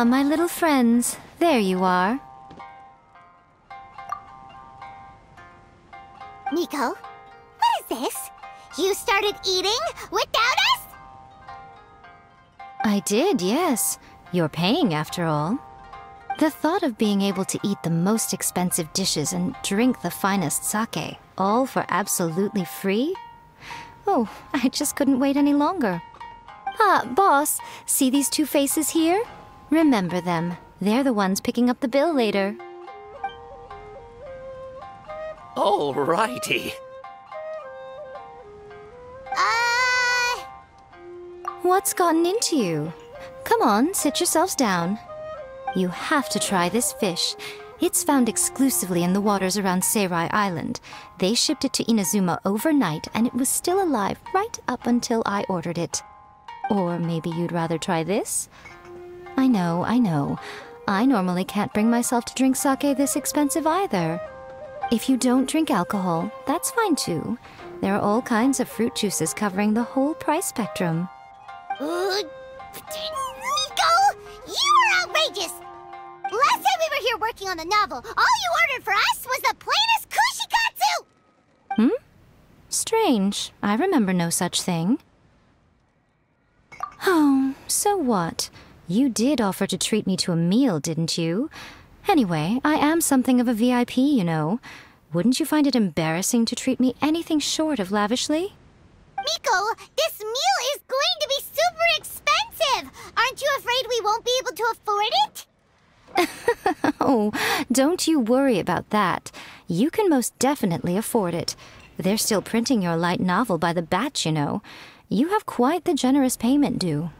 Ah, my little friends. There you are. Miko, what is this? You started eating without us? I did, yes. You're paying, after all. The thought of being able to eat the most expensive dishes and drink the finest sake, all for absolutely free? Oh, I just couldn't wait any longer. Ah, boss, see these two faces here? Remember them. They're the ones picking up the bill later. Alrighty. Uh, What's gotten into you? Come on, sit yourselves down. You have to try this fish. It's found exclusively in the waters around Seirai Island. They shipped it to Inazuma overnight, and it was still alive right up until I ordered it. Or maybe you'd rather try this? I know, I know. I normally can't bring myself to drink sake this expensive either. If you don't drink alcohol, that's fine too. There are all kinds of fruit juices covering the whole price spectrum. uh, Miko, you are outrageous! Last time we were here working on the novel, all you ordered for us was the plainest kushikatsu! Hmm? Strange. I remember no such thing. Oh, so what? You did offer to treat me to a meal, didn't you? Anyway, I am something of a VIP, you know. Wouldn't you find it embarrassing to treat me anything short of lavishly? Miko, this meal is going to be super expensive! Aren't you afraid we won't be able to afford it? Oh, don't you worry about that. You can most definitely afford it. They're still printing your light novel by the batch, you know. You have quite the generous payment due.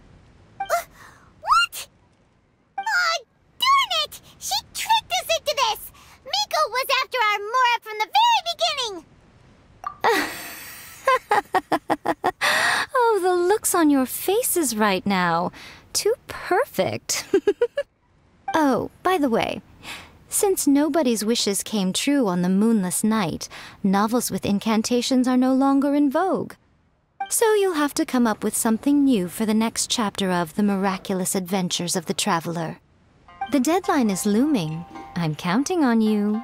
What? Aw, darn it! She tricked us into this! Miko was after our Mora from the very beginning! Oh, the looks on your faces right now. Too perfect. oh, by the way, since nobody's wishes came true on the moonless night, novels with incantations are no longer in vogue. So you'll have to come up with something new for the next chapter of The Miraculous Adventures of the Traveler. The deadline is looming. I'm counting on you.